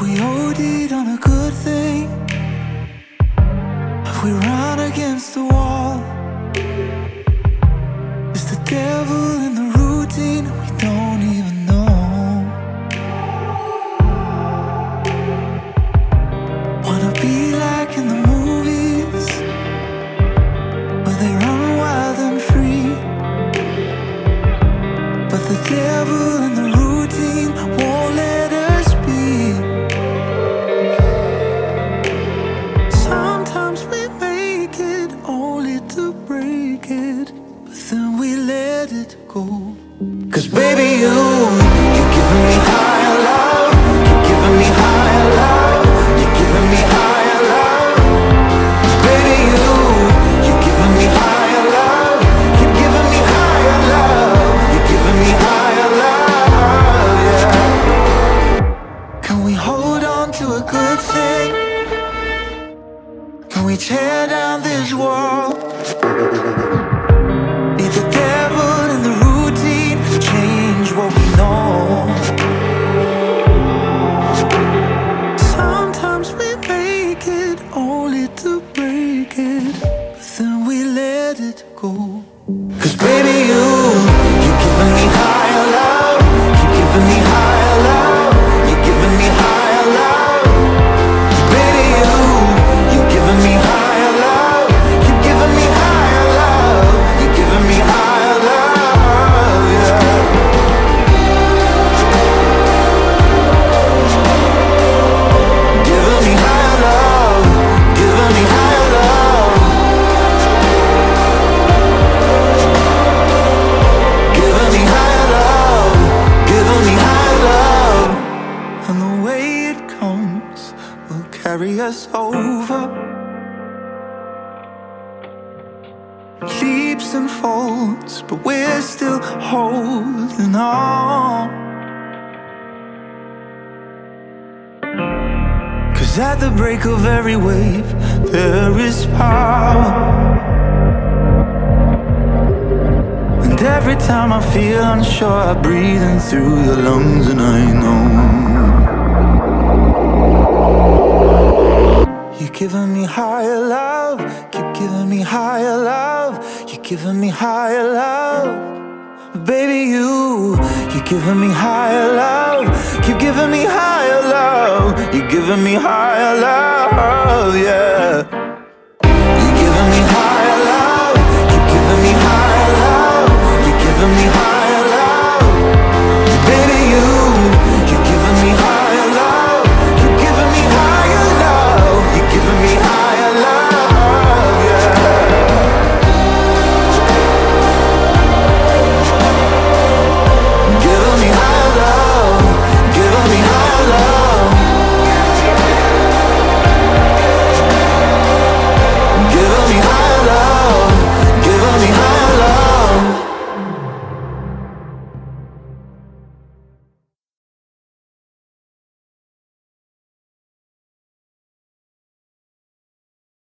we OD'd on a good thing? Have we run against the wall? Is the devil in the routine? We don't even know. Wanna be like in the movies, where they run wild and free. But the devil in the routine won't let go. Cause baby, you, you're giving me higher love, you're giving me higher love, you're giving me higher love. Baby, you, you're giving me higher love, you're giving me higher love, you're giving me higher love, yeah. Can we hold on to a good thing? Can we tear down this wall? Let it go. Cause baby, you, you're giving me higher love, you're giving me carry us over. Leaps and folds, but we're still holding on. Cause at the break of every wave, there is power. And every time I feel unsure, I breathe in through your lungs, and I know giving me higher love. Keep giving me higher love. You're giving me higher love. Baby, you, you're giving me higher love. Keep giving me higher love. You're giving me higher love, yeah.